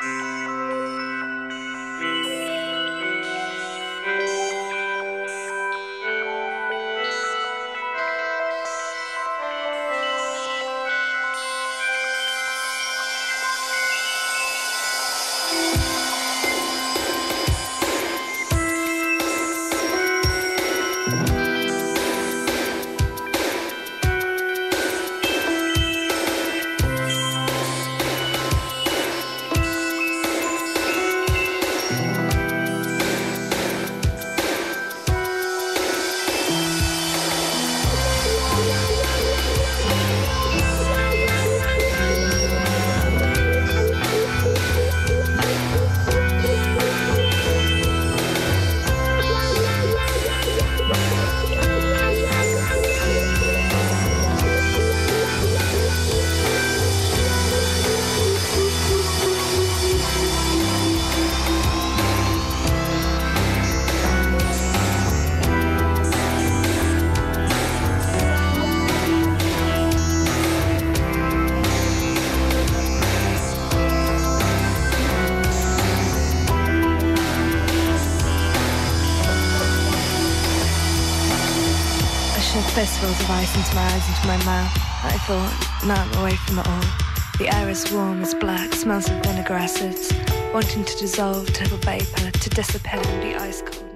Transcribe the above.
Música fistfuls of ice into my eyes, into my mouth. I thought, now I'm away from it all. The air is warm, is black, smells of vinegar acids, wanting to dissolve, total vapor, to disappear the ice cold.